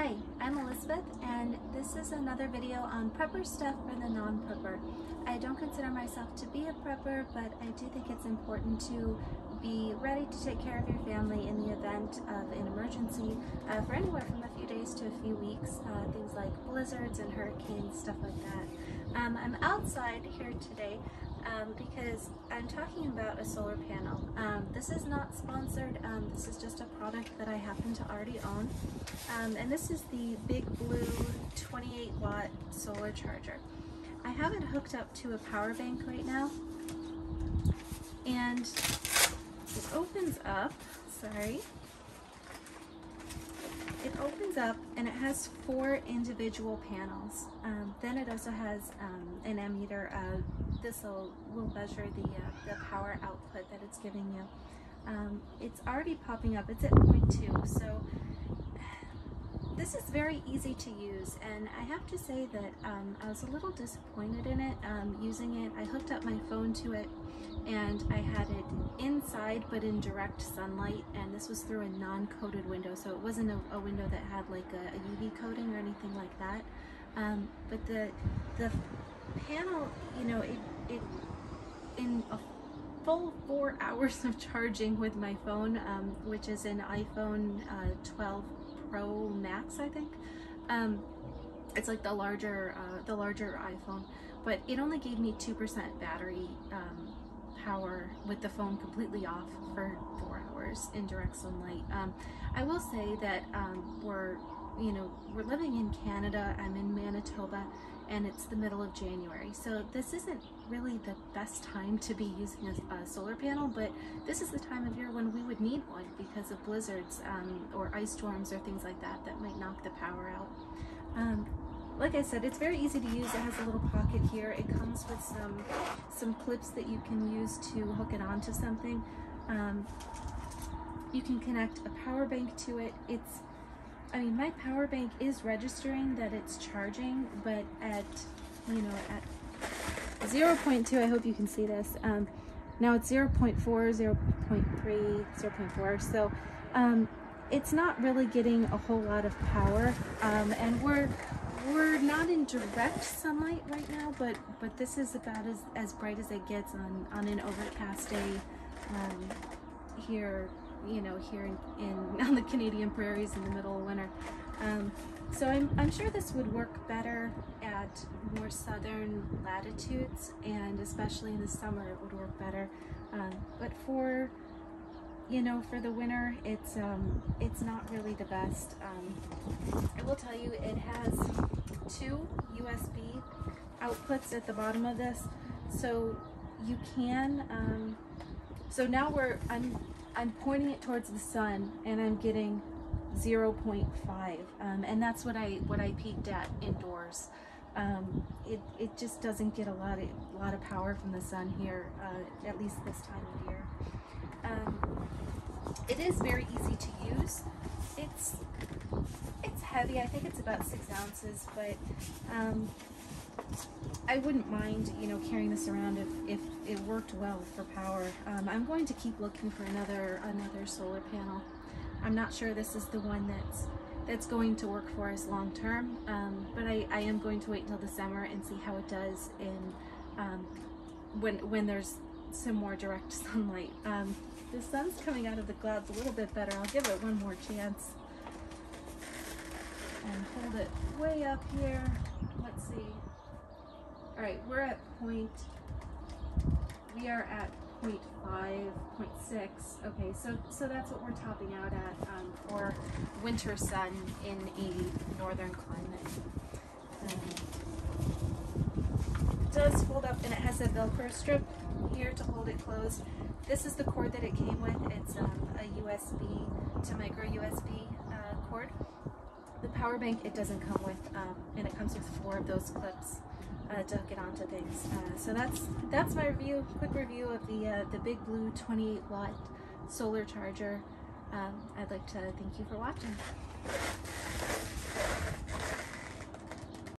Hi, I'm Elizabeth and this is another video on prepper stuff for the non-prepper. I don't consider myself to be a prepper, but I do think it's important to be ready to take care of your family in the event of an emergency uh, for anywhere from a few days to a few weeks, uh, things like blizzards and hurricanes, stuff like that. Um, I'm outside here today um, because I'm talking about a solar panel. Um, this is not sponsored, um, this is just a product that I happen to already own. Um, and this is the Big Blue 28 watt solar charger. I have it hooked up to a power bank right now. And it opens up, sorry, it opens up and it has four individual panels. Um, then it also has um, an ammeter. Uh, this will, will measure the, uh, the power output that it's giving you. Um, it's already popping up. It's at 0.2, so this is very easy to use and I have to say that um, I was a little disappointed in it um, using it. I hooked up my phone to it and I had it inside but in direct sunlight and this was through a non-coated window so it wasn't a, a, window that had like a, a, UV coating or anything like that um, but the the panel you know it, it in a full four hours of charging with my phone um, which is an iPhone uh, 12 Pro Max I think um, it's like the larger uh, the larger iPhone but it only gave me 2% battery um, power with the phone completely off for four hours in direct sunlight. Um, I will say that um, we're, you know, we're living in Canada. I'm in Manitoba and it's the middle of January. So this isn't really the best time to be using a, a solar panel, but this is the time of year when we would need one because of blizzards um, or ice storms or things like that that might knock the power out. Um, like I said, it's very easy to use. It has a little pocket here. It comes with some some clips that you can use to hook it onto something. Um, you can connect a power bank to it. It's, I mean, my power bank is registering that it's charging, but at, you know, at 0 0.2, I hope you can see this. Um, now it's 0 0.4, 0 0.3, 0 0.4. So um, it's not really getting a whole lot of power. Um, and we're we're not in direct sunlight right now, but but this is about as, as bright as it gets on, on an overcast day um, here, you know, here in, in, on the Canadian prairies in the middle of winter. Um, so I'm, I'm sure this would work better at more southern latitudes and especially in the summer it would work better. Um, but for you know, for the winter, it's um, it's not really the best. Um, I will tell you, it has two USB outputs at the bottom of this, so you can. Um, so now we're I'm I'm pointing it towards the sun, and I'm getting 0.5, um, and that's what I what I peaked at indoors. Um, it, it just doesn't get a lot of, a lot of power from the sun here, uh, at least this time of year. Um, it is very easy to use. It's it's heavy. I think it's about six ounces, but um, I wouldn't mind, you know, carrying this around if, if it worked well for power. Um, I'm going to keep looking for another another solar panel. I'm not sure this is the one that's that's going to work for us long term, um, but I, I am going to wait until the summer and see how it does in um, when when there's some more direct sunlight. Um, the sun's coming out of the clouds a little bit better. I'll give it one more chance. And hold it way up here. Let's see. All right, we're at point, we are at 0 0.5, 0 0.6. Okay, so, so that's what we're topping out at um, for winter sun in a northern climate. Um, it does fold up and it has a Velcro strip here to hold it closed. This is the cord that it came with. It's um, a USB to micro USB uh, cord. The power bank it doesn't come with, um, and it comes with four of those clips uh, to hook it onto things. Uh, so that's that's my review, quick review of the uh, the Big Blue 28 watt solar charger. Um, I'd like to thank you for watching.